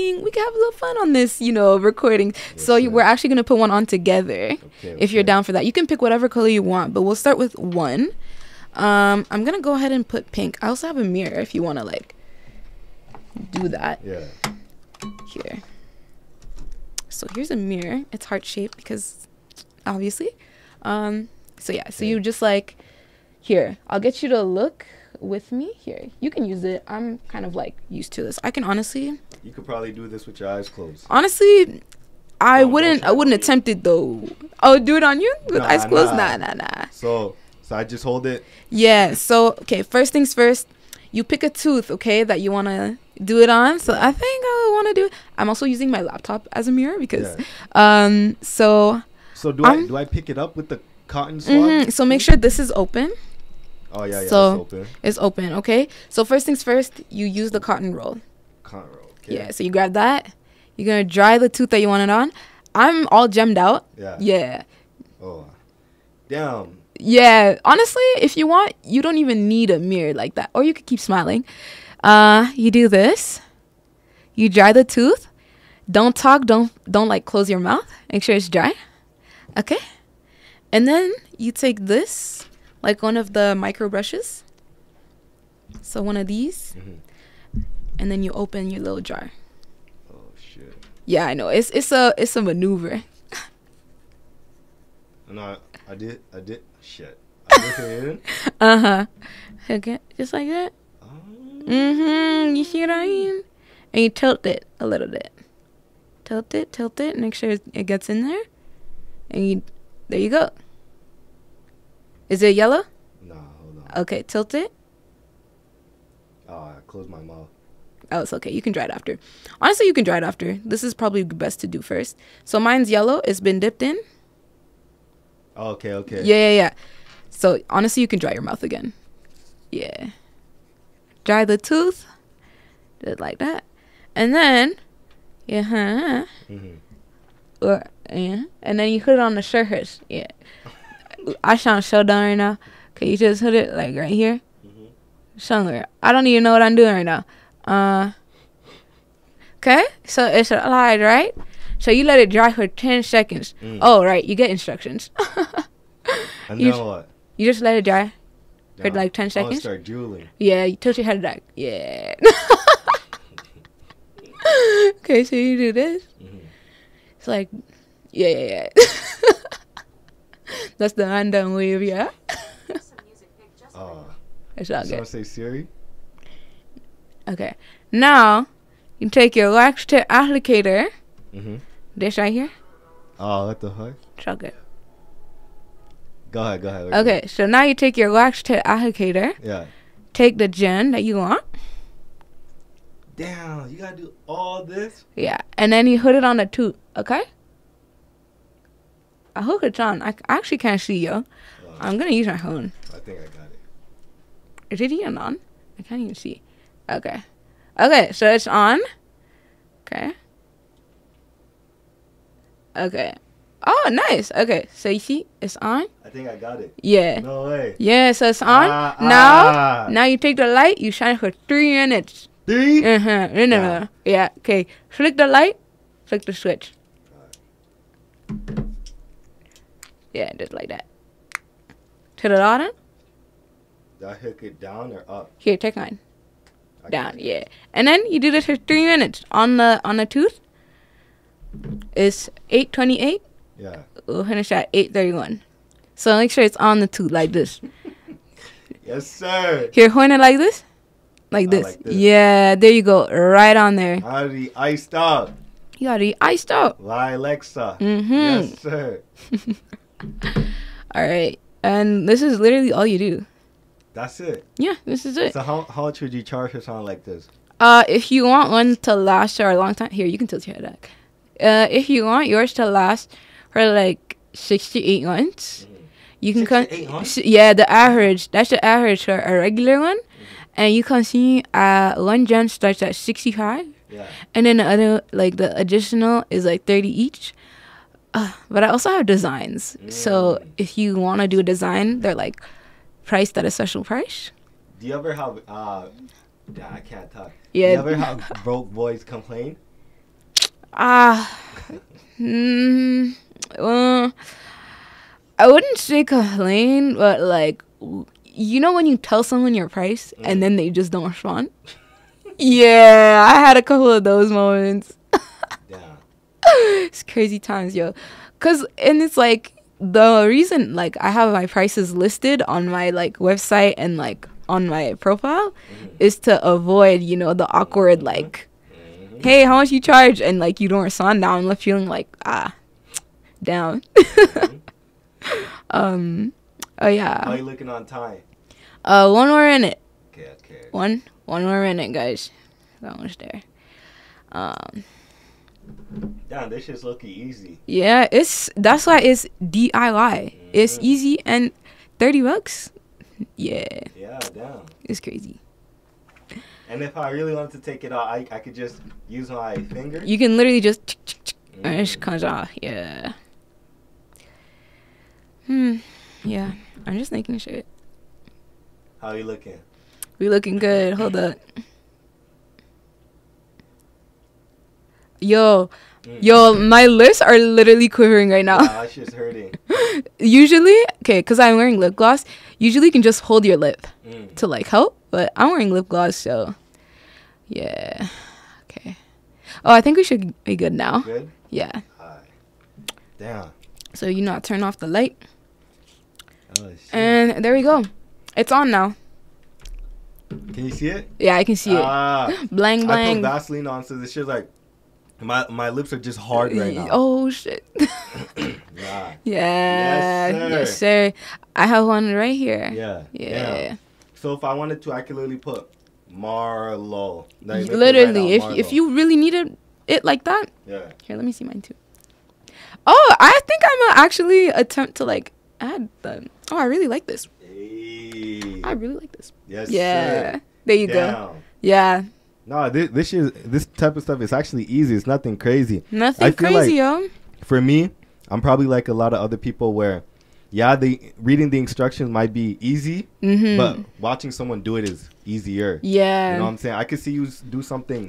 thinking we can have a little fun on this, you know, recording. so you, sir. we're actually gonna put one on together. Okay, If you're down for that, you can pick whatever color you want, but we'll start with one. Um, I'm gonna go ahead and put pink. I also have a mirror if you wanna like do that Yeah. here. So here's a mirror. It's heart shaped because obviously. Um, so yeah, so you just like here. I'll get you to look with me here. You can use it. I'm kind of like used to this. I can honestly, You could probably do this with your eyes closed. honestly, I No, wouldn't. I wouldn't attempt it though. Oh, do it on you with Nah, eyes closed? nah. Nah, nah, nah. So, so I just hold it. Yeah. So okay, first things first. You pick a tooth, okay, that you wanna do it on. So I think I wanna do. I'm also using my laptop as a mirror because, yeah. um. So So do I Um, do I pick it up with the cotton swab? mhm, so make sure this is open. Oh yeah, yeah. so- it's open. It's open, okay. So first things first, you use the cotton roll. Cotton roll. Okay. Yeah. So you grab that. You're gonna dry the tooth that you want it on. I'm all gemmed out. Yeah. Yeah. Oh. Damn. Yeah, honestly, if you want, you don't even need a mirror like that. Or you could keep smiling. Uh, you do this. You dry the tooth. Don't talk, don't don't like close your mouth. Make sure it's dry. Okay? And then you take this, like one of the micro brushes. So one of these, Mhm. and then you open your little jar. Oh shit. Yeah, I know. It's it's a it's a maneuver. No, I, I did. I did. Shit. I did it in. Uh-huh. Okay, just like that. Um, Mm-hmm. You see what I mean? And you tilt it a little bit. Tilt it, tilt it, make sure it gets in there. And you, there you go. Is it yellow? Nah, hold on. Okay, tilt it. Oh, I closed my mouth. Oh, it's okay. You can dry it after. Honestly, you can dry it after. This is probably best to do first. So mine's yellow. It's been dipped in. Oh, okay, okay. Yeah, yeah, yeah. So honestly, you can dry your mouth again. Yeah. Dry the tooth. Just like that. And then, yeah, huh. hmm Or yeah, and then you put it on the surface. Yeah, I sound so done right now. Can you just put it like right here, Mhm. somewhere? I don't even know what I'm doing right now. Uh, okay, so it's dried, right? So you let it dry for ten seconds. Mm. Oh, right, you get instructions. And You then what? you just let it dry. For like 10 I'm start drooling. Yeah, you tilt your head back. Yeah. okay, so you do this. Mhm. It's like, yeah, yeah, yeah. That's the random wave, yeah. Oh, It's all someone good. say Siri? Okay, now you take your wax tip applicator. Mm-hmm. This right here. Oh, what the fuck? It's all good. Go ahead, go ahead. Okay, so now you take your wax tip applicator. Yeah. Take the gem that you want. Damn, you gotta do all this? Yeah, and then you put it on the tooth. Okay. I hope it's on. I, I actually can't see you. I'm gonna use my phone. I think I got it. Is it even on? I can't even see. Okay. Okay, so it's on. Okay. Okay. Oh, nice. Okay, so you see, it's on. I think I got it. Yeah. No way. Yeah, so it's on. Ah, now, ah. now you take the light. You shine for three minutes. Three? Uh huh. No, no, no. Yeah. Okay. Flick the light. Flick the switch. Yeah, just like that. To the bottom. Do I hook it down or up? Here, take mine. Down yeah and then you do this for three minutes on the on the tooth it's 828 Yeah. we'll finish at 831 so make sure it's on the tooth like this Yes, sir. here point it like this like this. like this. yeah there you go right on there I already iced out. you it iced out Lie Alexa. mm-hmm Yes, sir. all right and this is literally all you do That's it. yeah this is it So how, how much would you charge for something like this? Uh, if you want one to last for a long time, here you can tilt your head back. Uh, if you want yours to last for like six to eight months, you can come. Yeah, the average. That's the average for a regular one, and you can see uh one gem starts at sixty five, Yeah. and then the other like the additional is like thirty each. Uh, but I also have designs, so Mm. if you want to do a design, they're like priced at a special price. Do you ever have uh? Nah, I can't talk. Yeah. Do you ever have broke boys complain? Ah, mm, uh, I wouldn't say complain, but like, you know when you tell someone your price and then they just don't respond. yeah, I had a couple of those moments. It's crazy times, yo. Cause and it's like the reason like I have my prices listed on my like website and like on my profile is to avoid you know the awkward like, hey, how much you charge and like you don't respond. Now I'm left feeling like ah, down. um, oh yeah. How you looking on time? Uh, one more minute. Okay, okay. One one more minute, guys. Almost there. Um. Damn, this shit's looking easy. Yeah, it's that's why it's DIY. It's Mhm. easy and thirty bucks. Yeah, Yeah, damn. it's crazy. And if I really wanted to take it out, I, I could just use my finger. You can literally just and it comes off. Yeah. Hmm. Yeah. I'm just making sure How you looking? we looking good. Hold up. Yo, Mm. yo, my lips are literally quivering right now. Wow, that shit's hurting. usually, okay, because I'm wearing lip gloss. Usually, you can just hold your lip. Mm. to like help, but I'm wearing lip gloss, so yeah. Okay. Oh, I think we should be good now. Good? Yeah. Alright. Damn. So you know, I turn off the light, Oh, and there we go. It's on now. Can you see it? Yeah, I can see it. Ah, Blang I put. Vaseline on, so this shit's like my my lips are just hard right now. Oh shit. Nah. yeah. Yes, Yes, sir. I have one right here. Yeah. Yeah. Damn. So if I wanted to, I could literally put Marlo. Like, Literally, right if out, if Marlo. you really needed it like that, Yeah. here, let me see mine too. Oh, I think I'm gonna actually attempt to like add them. Oh, I really like this. Hey. I really like this. Yes. Yeah. Sir. There you go. Yeah. No, this this is this type of stuff is actually easy. It's nothing crazy. Nothing crazy, like- yo. For me, I'm probably like a lot of other people where, yeah, the reading the instructions might be easy, Mm-hmm. but watching someone do it is easier. yeah. You know what I'm saying? I could see you do something